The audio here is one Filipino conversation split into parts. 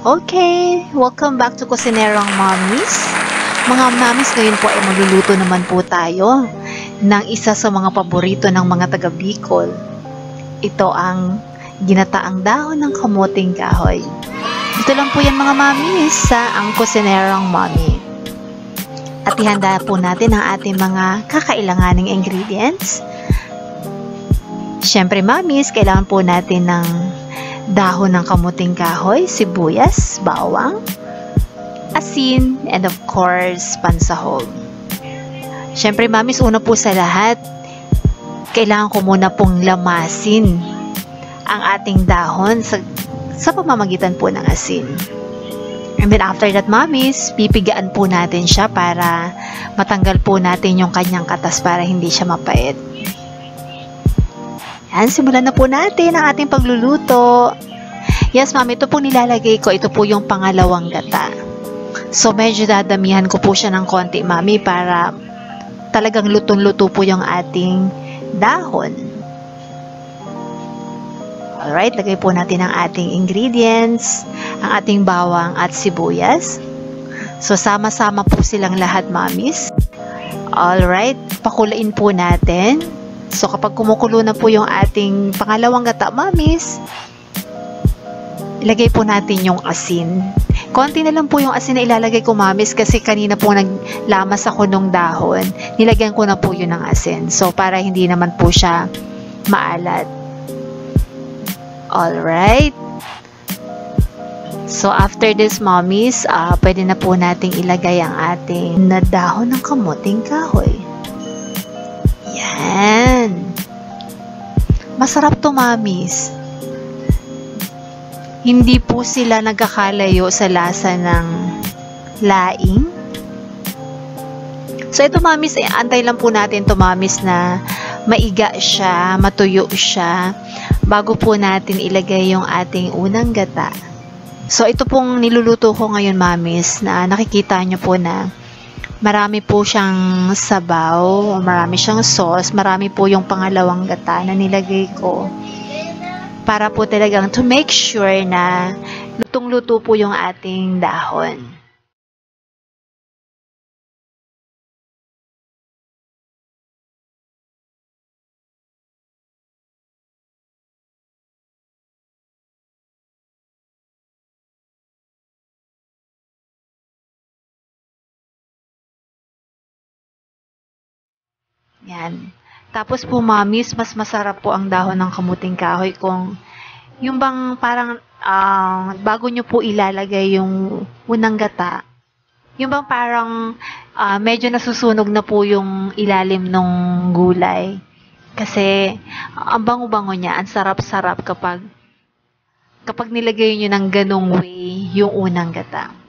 Okay, welcome back to Kusinerang Mommies. Mga mommies, ngayon po ay magluluto naman po tayo ng isa sa mga paborito ng mga taga Bicol. Ito ang ginataang dahon ng kamuting kahoy. Ito lang po yan mga mommies sa ang Kusinerang Mommy. At ihanda po natin ang ating mga kakailanganing ingredients. Siyempre mommies, kailangan po natin ng dahon ng kamuting kahoy, sibuyas, bawang, asin, and of course, pansahog. Siyempre, mamis, una po sa lahat, kailangan ko muna pong lamasin ang ating dahon sa, sa pamamagitan po ng asin. And then after that, mamis, pipigaan po natin siya para matanggal po natin yung kanyang katas para hindi siya mapait. Yan, simulan na po natin ang ating pagluluto. Yes, ma'am, ito po nilalagay ko. Ito po yung pangalawang gata. So, medyo dadamihan ko po siya ng konti, mami, para talagang lutong-luto po yung ating dahon. Alright, lagay po natin ang ating ingredients, ang ating bawang at sibuyas. So, sama-sama po silang lahat, mamis. Alright, pakulain po natin. So, kapag kumukulo na po yung ating pangalawang gata, mamis, ilagay po natin yung asin. Konti na lang po yung asin na ilalagay ko, mamis, kasi kanina po naglamas ako nung dahon. Nilagyan ko na po yun ng asin. So, para hindi naman po siya maalat. Alright. So, after this, mommies, uh, pwede na po nating ilagay ang ating na dahon ng kamuting kahoy. Yan. Masarap to, mamis. Hindi po sila nagkakalayo sa lasa ng laing. So, ito, mamis, eh, antay lang po natin to, mamis, na maiga siya, matuyo siya, bago po natin ilagay yung ating unang gata. So, ito pong niluluto ko ngayon, mamis, na nakikita nyo po na marami po siyang sabaw, marami siyang sauce, marami po yung pangalawang gata na nilagay ko. Para po talagang to make sure na lutong-luto po yung ating dahon. Yan. Tapos po, mamis, mas masarap po ang dahon ng kamuting kahoy kung yung bang parang uh, bago nyo po ilalagay yung unang gata, yung bang parang uh, medyo nasusunog na po yung ilalim ng gulay. Kasi ang bango-bango niya, ang sarap-sarap kapag kapag nilagay nyo ng ganong way yung unang gata.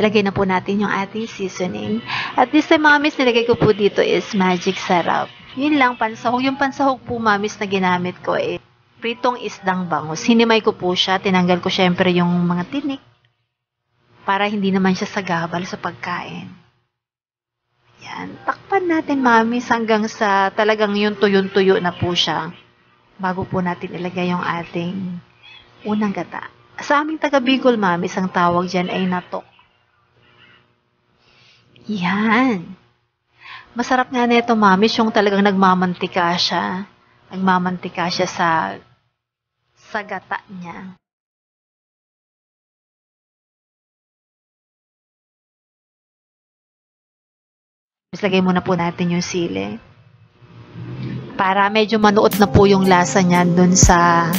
Ilagay na po natin yung ating seasoning. At this time, mamis, nilagay ko po dito is magic sarap. Yun lang, pansahog. Yung pansahog po, mamis, na ginamit ko eh, pritong isdang bangus. Hinimay ko po siya. Tinanggal ko syempre yung mga tinik para hindi naman siya sagabal sa pagkain. Yan. Takpan natin, mamis, hanggang sa talagang yung tuyon-tuyo na po siya bago po natin ilagay yung ating unang gata. Sa aming taga Bicol, mamis, ang tawag dyan ay natok. Yan. Masarap nga nito, mamis, yung talagang nagmamantika siya. Nagmamantika siya sa sa gata niya. Mas lagay muna po natin yung sili. Para medyo manuot na po yung lasa niya dun sa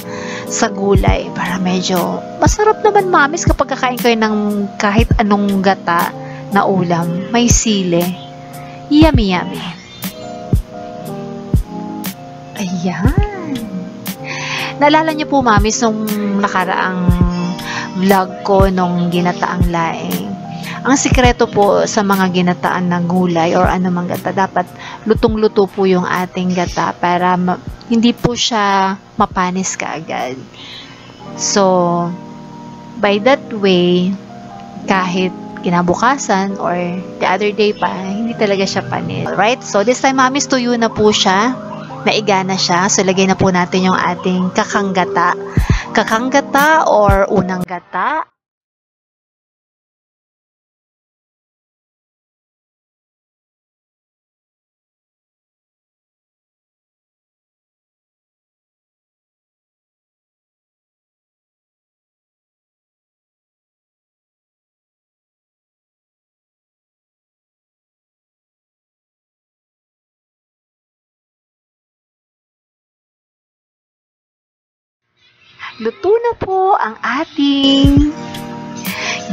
sa gulay. Para medyo masarap naman mamis kapag kakain kayo ng kahit anong gata na ulam. May sili. Yummy, yummy. Ayan. Naalala niyo po, mamis, nung nakaraang vlog ko nung ginataang laing. Ang sikreto po sa mga ginataan na gulay or anumang gata, dapat lutong-luto po yung ating gata para hindi po siya mapanis kaagad. So, by that way, kahit kinabukasan or the other day pa, hindi talaga siya panis. Alright? So, this time, mamis, tuyo na po siya. Naiga na siya. So, lagay na po natin yung ating kakanggata kakanggata or unang gata. Luto na po ang ating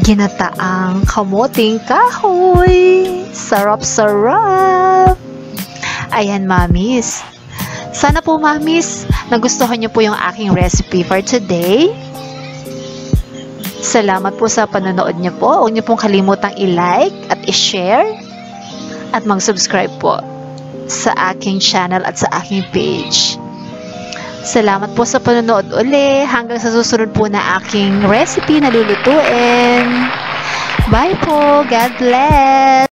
ginataang kamoting kahoy. Sarap-sarap! Ayan, mamis. Sana po, mamis, nagustuhan niyo po yung aking recipe for today. Salamat po sa panonood niyo po. Huwag niyo pong kalimutang i-like at i-share at mag-subscribe po sa aking channel at sa aking page. Salamat po sa panonood uli. Hanggang sa susunod po na aking recipe na lulutuin. Bye po. God bless.